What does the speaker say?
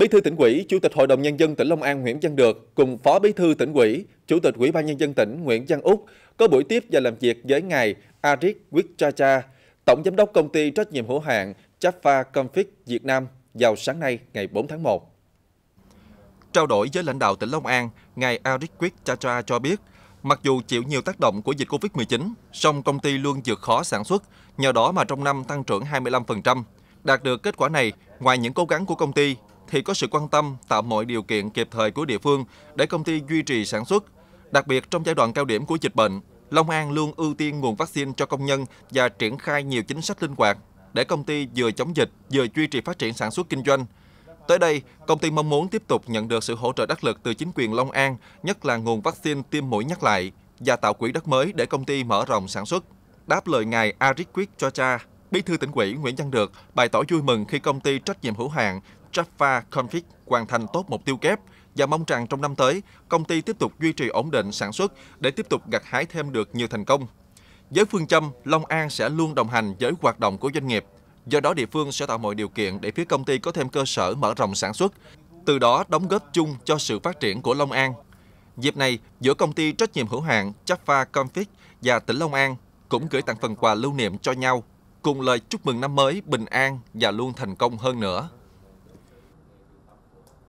Bí thư tỉnh ủy, Chủ tịch Hội đồng Nhân dân tỉnh Long An Nguyễn Văn Được cùng Phó Bí thư tỉnh ủy, Chủ tịch Ủy ban Nhân dân tỉnh Nguyễn Văn Úc có buổi tiếp và làm việc với ngài Arik Wichacha, Tổng Giám đốc Công ty trách nhiệm hữu hạn Chaffa Config Việt Nam vào sáng nay ngày 4 tháng 1. Trao đổi với lãnh đạo tỉnh Long An, ngài Arik Wichacha cho biết, Mặc dù chịu nhiều tác động của dịch Covid-19, song công ty luôn vượt khó sản xuất, nhờ đó mà trong năm tăng trưởng 25%. Đạt được kết quả này, ngoài những cố gắng của công ty, thì có sự quan tâm tạo mọi điều kiện kịp thời của địa phương để công ty duy trì sản xuất. Đặc biệt trong giai đoạn cao điểm của dịch bệnh, Long An luôn ưu tiên nguồn vaccine cho công nhân và triển khai nhiều chính sách linh hoạt để công ty vừa chống dịch, vừa duy trì phát triển sản xuất kinh doanh. Tới đây, công ty mong muốn tiếp tục nhận được sự hỗ trợ đắc lực từ chính quyền Long An, nhất là nguồn vaccine tiêm mũi nhắc lại và tạo quỹ đất mới để công ty mở rộng sản xuất. Đáp lời ngài Arik Quyết cho cha, Bí thư tỉnh ủy Nguyễn Văn Được bày tỏ vui mừng khi công ty trách nhiệm hữu hạn Jaffa Config hoàn thành tốt mục tiêu kép và mong rằng trong năm tới, công ty tiếp tục duy trì ổn định sản xuất để tiếp tục gặt hái thêm được nhiều thành công. Với phương châm, Long An sẽ luôn đồng hành với hoạt động của doanh nghiệp. Do đó, địa phương sẽ tạo mọi điều kiện để phía công ty có thêm cơ sở mở rộng sản xuất, từ đó đóng góp chung cho sự phát triển của Long An. Dịp này, giữa công ty trách nhiệm hữu hạn Jaffa Config và tỉnh Long An cũng gửi tặng phần quà lưu niệm cho nhau, cùng lời chúc mừng năm mới bình an và luôn thành công hơn nữa.